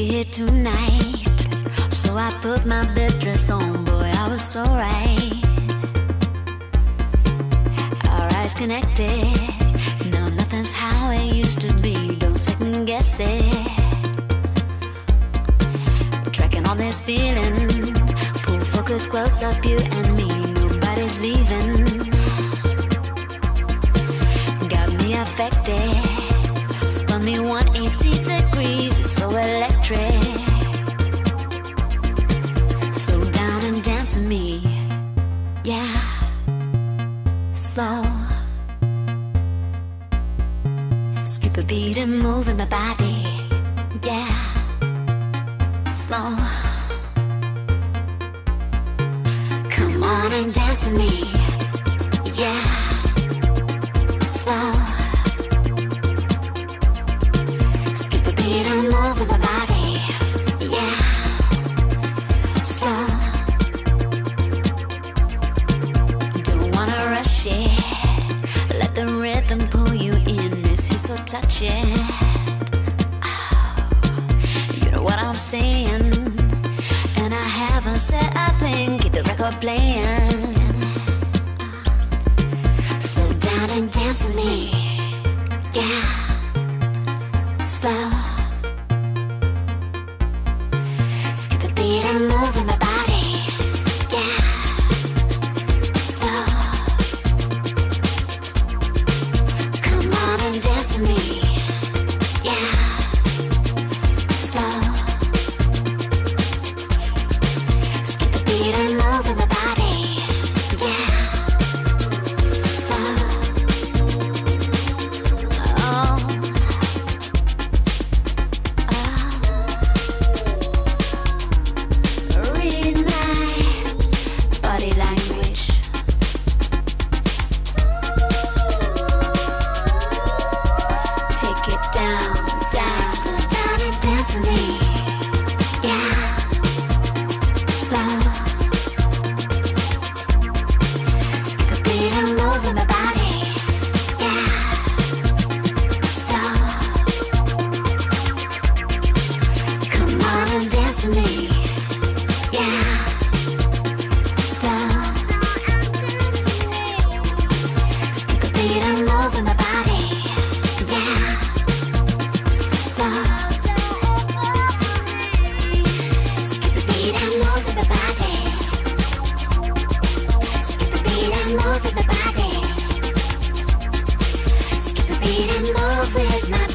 it tonight. So I put my best dress on, boy, I was so right. Our eyes connected. No, nothing's how it used to be. Don't second guess it. Tracking on this feeling. Pull focus close up, you and me. Nobody's leaving. Me. Yeah. Slow. Skip a beat and move in my body. Yeah. Slow. Come on and dance with me. This it. Oh, you know what I'm saying? And I haven't said a thing. Keep the record playing. Slow down and dance with me. Yeah. Slow. Down, down, down and dance with me. Yeah, slow. Skip a beat my body. Yeah, slow. Come on and dance with me. beat and move with my